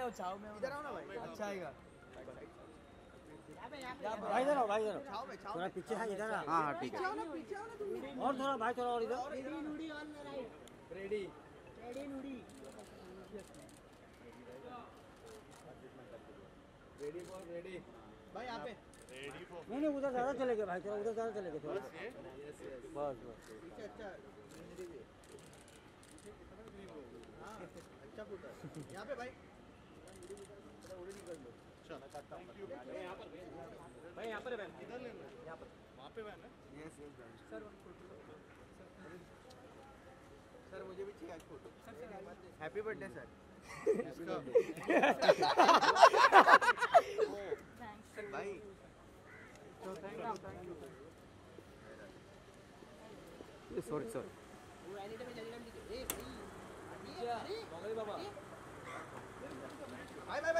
इधर आओ ना भाई। अच्छा आएगा भाई इधर आओ भाई इधर थोड़ा पीछे है इधर आ। हाँ हाँ ठीक है। आओ ना पीछे आओ ना तुम और थोड़ा भाई थोड़ा और इधर। Ready ready for ready. भाई यहाँ पे। नहीं नहीं उधर ज़्यादा चले गए भाई थोड़ा उधर ज़्यादा चले गए थोड़ा बस बस। अच्छा है। हाँ अच्छा फूटा। है। यहाँ पे भाई। लो भाई यहाँ पर है वैन इधर लेना यहाँ पर वहाँ पे वैन है यस यस सर सर मुझे भी चाहिए फ़ोटो हैप्पी बर्थडे सर भाई सॉरी सॉरी भाई भाई भाई भाई देखो अरे नहीं नहीं एक स्टेप और जा लो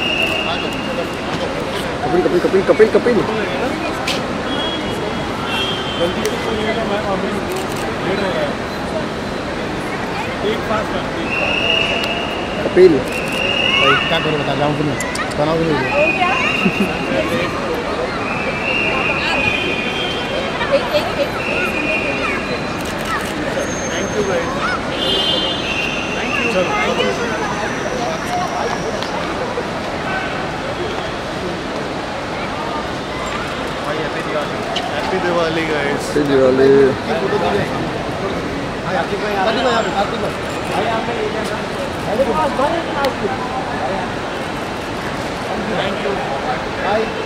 कपिल कपिल कपिल कपिल कपिल। कपिल। क्या करो बता जाऊँ बनाओ कि नहीं थैंक यू भाई थैंक यू चलो भाई happy Diwali happy Diwali guys Diwali thank you